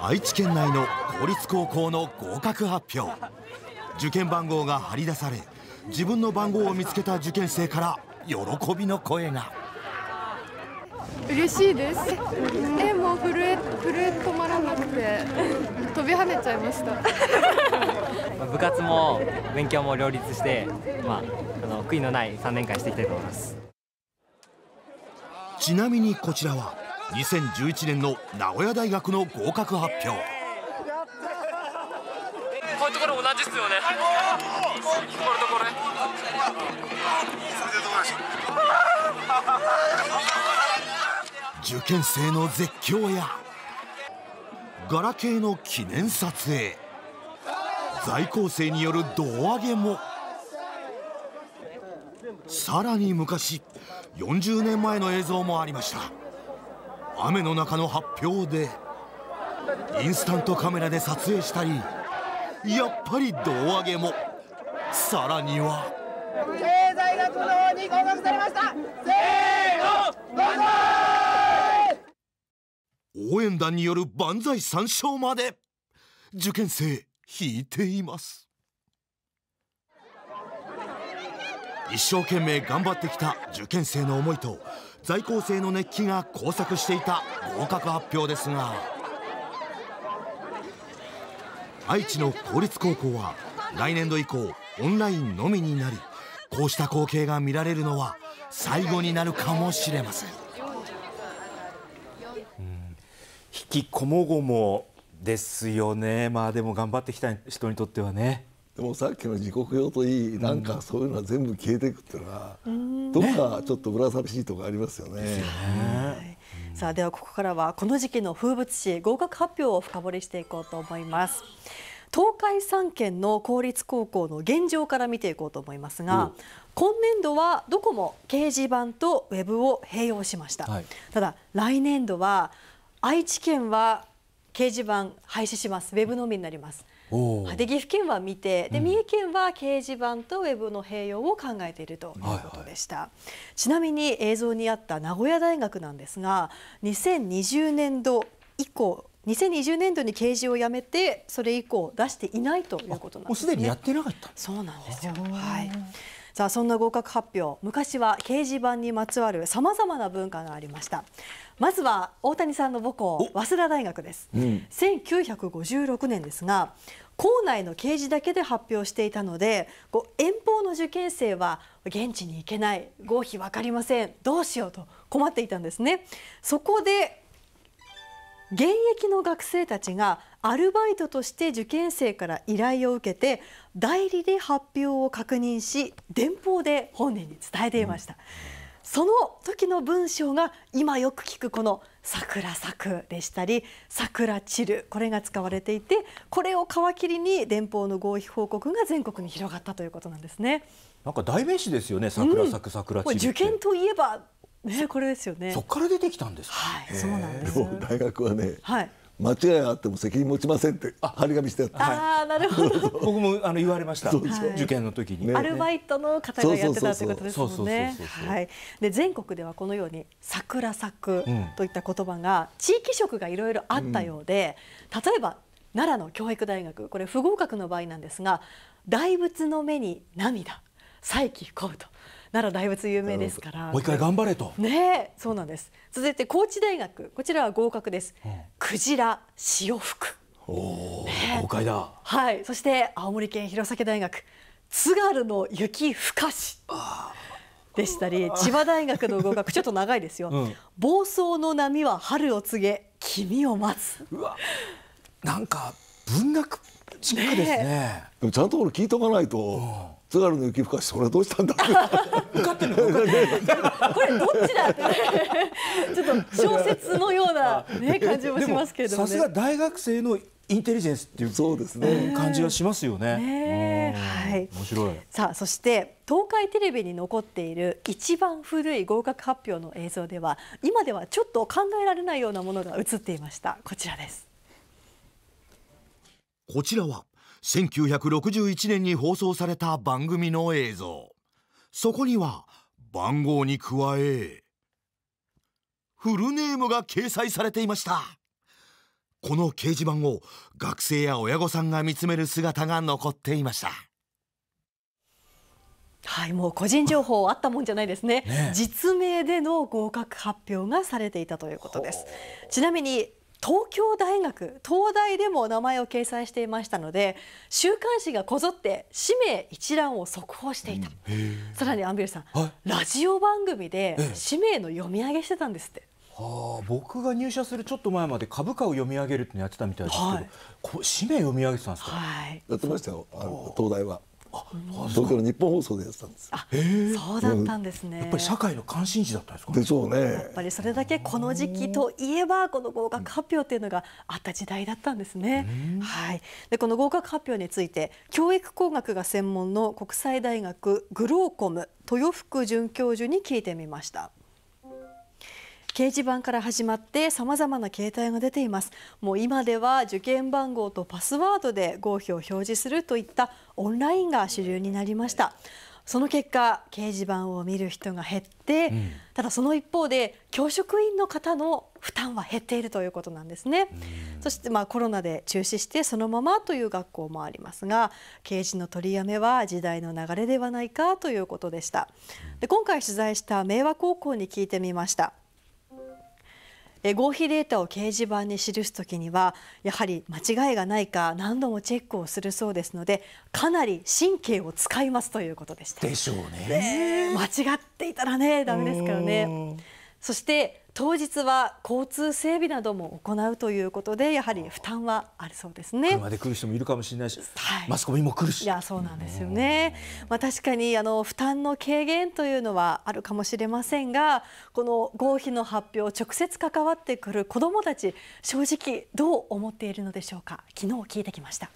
愛知県内の公立高校の合格発表。受験番号が張り出され自分の番号を見つけた受験生から喜びの声が。嬉しいです。えもう震え震え止まらなくて飛び跳ねちゃいました。部活も勉強も両立して、まあ、あの悔いのない3年間していきたいと思います。ちなみにこちらは2011年の名古屋大学の合格発表こういうところ同じですよね。これとこれ受験生の絶叫や。ガラケーの記念撮影。在校生による胴上げも。さらに昔40年前の映像もありました雨の中の発表でインスタントカメラで撮影したりやっぱり胴上げも。さらには。経済学の方に合格されました。せーの万歳応援団による万歳三唱まで。受験生引いています。一生懸命頑張ってきた受験生の思いと在校生の熱気が交錯していた合格発表ですが愛知の公立高校は来年度以降オンラインのみになりこうした光景が見られるのは最後になるかもしれません。引きこもごもですよね。まあでも頑張ってきた人にとってはね。でもさっきの時刻表といいなんかそういうのは全部消えていくっていうのは、どっかちょっと裏寂しいところありますよね。ね。さあではここからはこの時期の風物詩合格発表を深掘りしていこうと思います。東海3県の公立高校の現状から見ていこうと思いますが、今年度はどこも掲示板とウェブを併用しました、はい、ただ来年度は愛知県は掲示板廃止します。ウェブのみになります。で岐阜県は未定で、三重県は掲示板とウェブの併用を考えているということでした、はいはい、ちなみに映像にあった名古屋大学なんですが2020年度以降2020年度に掲示をやめてそれ以降出していないということなんですね。もうすでにやってなかったそうなんですよ。はい。さあそんな合格発表昔は掲示板にまつわるさまざまな文化がありました。まずは大谷さんの母校早稲田大学です、うん、1956年ですが校内の掲示だけで発表していたのでこう遠方の受験生は現地に行けない合否分かりませんどうしようと困っていたんですね。そこで現役の学生たちがアルバイトとして受験生から依頼を受けて代理で発表を確認し電報で本人に伝えていました、うん、その時の文章が今よく聞くこの「桜咲く」でしたり「桜散る」これが使われていてこれを皮切りに電報の合否報告が全国に広がったということなんですね。なんか代名詞ですよね桜咲く、桜散る受験といえばね、これですよね。そこから出てきたんですはい、そうなんです。大学はね、はい、間違いあっても責任持ちませんって張り紙してあった。ああ、なるほど。僕もあの言われました。受験の時に、アルバイトの方がやってたということですもんね。はい。で全国ではこのように桜咲くといった言葉が地域色がいろいろあったようで、例えば奈良の教育大学これ不合格の場合なんですが、大仏の目に涙、再起不幸と。奈良大仏有名ですから。もう一回頑張れと。ねそうなんです。続いて高知大学。こちらは合格です、うん、クジラ潮吹くおお、ね、豪快だ。はい。そして青森県弘前大学。津軽の雪ふかし。でしたり千葉大学の合格。ちょっと長いですよ、うん、暴走の波は春を告げ君を待つ。うわ。なんか文学チックですね、ね、でもちゃんとこれ聞いとかないと、うん津軽の雪深しそれはどうしたんだ？受かってるの？これどっちだ？っ てちょっと小説のようなね感じもしますけれども、ね、さすが大学生のインテリジェンスっていうそうですね感じがしますよね。ねはい。面白い。さあそして東海テレビに残っている一番古い合格発表の映像では今ではちょっと考えられないようなものが映っていました。こちらです。こちらは1961年に放送された番組の映像そこには番号に加えフルネームが掲載されていました。この掲示板を学生や親御さんが見つめる姿が残っていました。はい、もう個人情報あったもんじゃないですね。ね実名での合格発表がされていたということです。ちなみに東京大学東大でも名前を掲載していましたので週刊誌がこぞって氏名一覧を速報していた、さらにアンビルさん、はい。ラジオ番組でええ。氏名の読み上げしてたんですって、はあ、僕が入社するちょっと前まで株価を読み上げるってのやってたみたいですけど、はい。こう氏名読み上げてたんですか、はい。やってましたよ。あの東大は東京の日本放送でやってたんですあそうだったんですね、やっぱり社会の関心事だったんですか、でしょうね。やっぱりそれだけこの時期といえばこの合格発表っていうのがあった時代だったんですね。はい。でこの合格発表について教育工学が専門の国際大学グローコム豊福准教授に聞いてみました。掲示板から始まってさまざまな形態が出ています。もう今では受験番号とパスワードで合否を表示するといったオンラインが主流になりました。その結果掲示板を見る人が減って、ただその一方で教職員の方の負担は減っているということなんですね、そしてまあコロナで中止してそのままという学校もありますが掲示の取りやめは時代の流れではないかということでした。で今回取材した明和高校に聞いてみました。え合否データを掲示板に記すときにはやはり間違いがないか何度もチェックをするそうですのでかなり神経を使いますということでした。でしょうねねえ間違っていたらねダメですからね。そして当日は交通整備なども行うということでやはり負担はあるそうですね。車で来る人もいるかもしれないし、はいマスコミも来るしいやそうなんですよね。まあ確かにあの負担の軽減というのはあるかもしれませんが、この合否の発表直接関わってくる子どもたち正直どう思っているのでしょうか？昨日聞いてきました。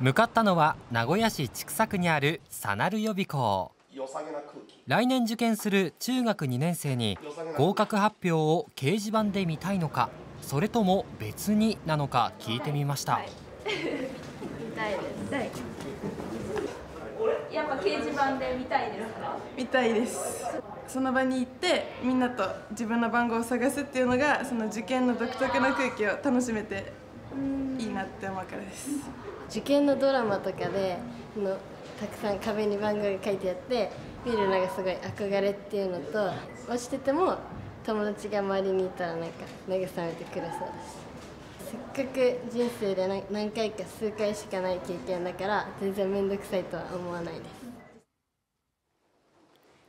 向かったのは名古屋市千種区にあるサナル予備校来年受験する中学2年生に合格発表を掲示板で見たいのかそれとも別になのか聞いてみました。やっぱ掲示板で見たいですか？見たいです。その場に行ってみんなと自分の番号を探すっていうのがその受験の独特な空気を楽しめていいなって思うからです。受験のドラマとかでたくさん壁に番号が書いてあって見るのがすごい憧れっていうのと落ちてても友達が周りにいたらなんか慰めてくれそうです。せっかく人生で何何回か数回しかない経験だから全然面倒くさいとは思わないです。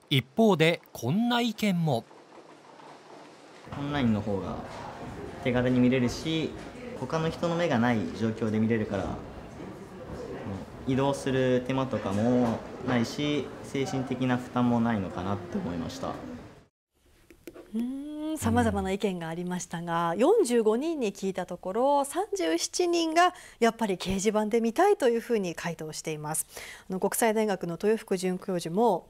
一方でこんな意見も。オンラインの方が手軽に見れるし他の人の目がない状況で見れるからうん移動する手間とかもないし精神的な負担もないのかなって思いましたさまざまな意見がありましたが、45人に聞いたところ37人がやっぱり掲示板で見たいというふうに回答しています。あの国際大学の豊福准教授も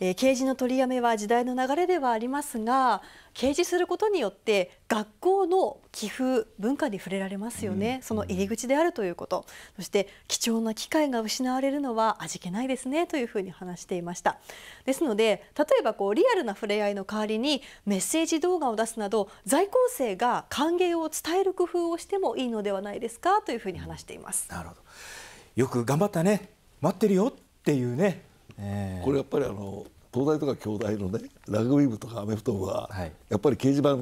えー掲示の取りやめは時代の流れではありますが掲示することによって学校の寄付文化に触れられますよね、その入り口であるということ。そして貴重な機会が失われるのは味気ないですねというふうに話していました。ですので例えばこうリアルな触れ合いの代わりにメッセージ動画を出すなど在校生が歓迎を伝える工夫をしてもいいのではないですかというふうに話しています。なるほど。よく頑張ったね。待ってるよっていうね、えー。これやっぱりあの東大とか京大のねラグビー部とかアメフト部は、やっぱり掲示板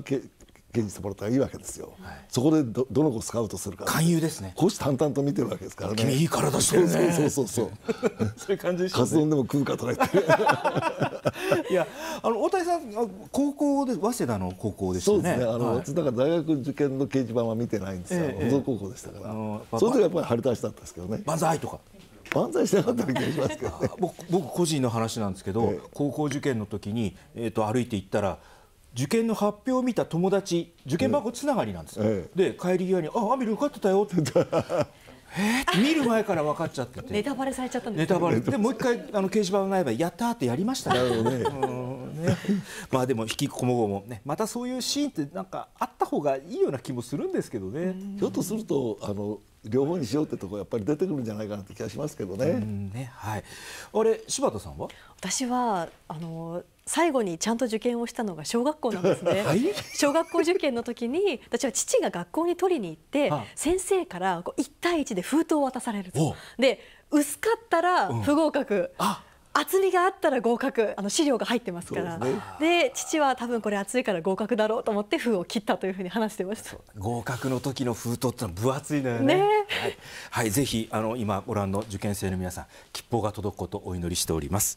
掲示してもらった方がいいわけですよ、そこでどどの子をスカウトするか。勧誘ですね。虎視眈々と見てるわけですからね。君いい体してるね。そうそう そう。そう そういう感じでしょうね。カツ丼でも食うかとか言って。いやあの大谷さんあ高校で早稲田の高校でしたね。そうですね。あの、はい。私だから大学受験の掲示板は見てないんですよ、ええ付属高校でしたから、のその時はやっぱり張り出しだったんですけどね。万歳とか万歳してなかった気がしますけどね。僕僕個人の話なんですけど、高校受験の時に、えー、と歩いて行ったら受験の発表を見た友達受験番号つながりなんですよ、えで帰り際に「あアミル受かってたよ」って言えー見る前から分かっちゃってて。ネタバレされちゃったんですネタバレ。でもう一回あの掲示板がない場合やったーってやりましたね。なるほどね。うんね。まあでも引きこもごもね。またそういうシーンってなんかあった方がいいような気もするんですけどね。ひょっとするとあの両方にしようってとこやっぱり出てくるんじゃないかなって気がしますけどね。うんねはい。あれ柴田さんは？私はあの最後にちゃんと受験をしたのが小学校なんですね。はい、小学校受験の時に私は父が学校に取りに行って、はあ、先生からこう1対1で封筒を渡されると。で薄かったら不合格。うん厚みがあったら合格あの資料が入ってますから。で、ね、父は多分これ厚いから合格だろうと思って封を切ったというふうに話してました。合格の時の封筒ってのは分厚いのよね、ね、はい、はい、ぜひあの今ご覧の受験生の皆さん吉報が届くことをお祈りしております